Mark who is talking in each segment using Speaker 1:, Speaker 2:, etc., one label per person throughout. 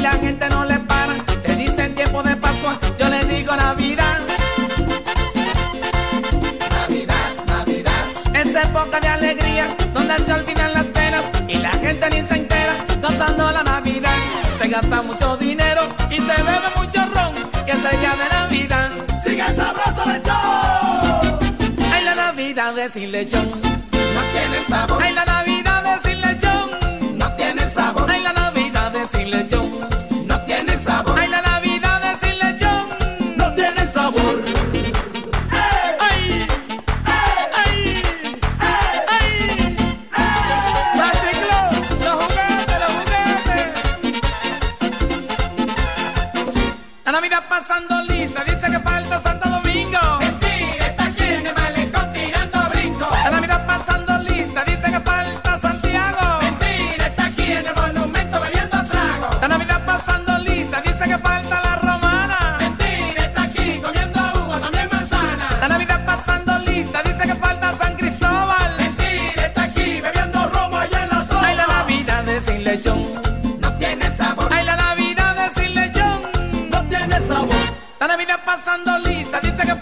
Speaker 1: la gente no le para. Te dicen tiempo de Pascua, yo le digo Navidad.
Speaker 2: Navidad, Navidad.
Speaker 1: Es época de alegría, donde se olvidan las penas y la gente ni se entera, gozando la Navidad. Se gasta mucho dinero y se bebe mucho ron, que se llama Navidad.
Speaker 2: Sigue el sabroso lechón.
Speaker 1: Ay, la Navidad de sin lechón. Pasando
Speaker 2: sabor.
Speaker 1: La pasando lista, dice que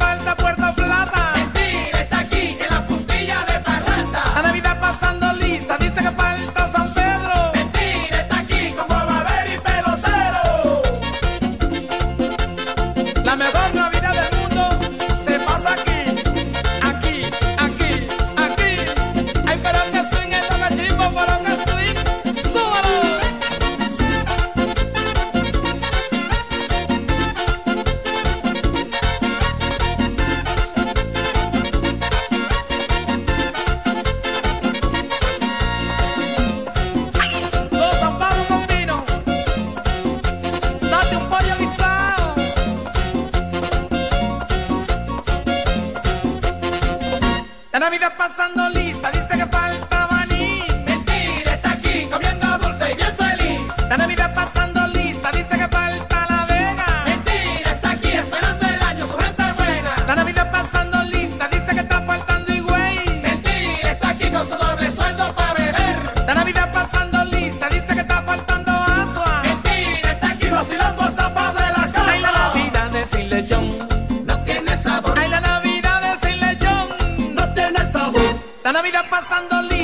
Speaker 2: La
Speaker 1: Navidad pasando lista, dice que falta maní.
Speaker 2: Mentira, está aquí comiendo dulce y bien feliz.
Speaker 1: La Navidad pasando lista, dice que falta la vega.
Speaker 2: Mentira, está aquí esperando el año, su gente buena.
Speaker 1: La Navidad pasando lista, dice que está faltando Higüey.
Speaker 2: Mentira, está aquí con su doble sueldo para beber.
Speaker 1: La Navidad pasando lista, dice que está faltando Asua.
Speaker 2: Mentira, está aquí vacilando hasta padre de la casa.
Speaker 1: Ay, la Navidad de sin lechón. Pasando lista,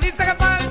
Speaker 1: dice que.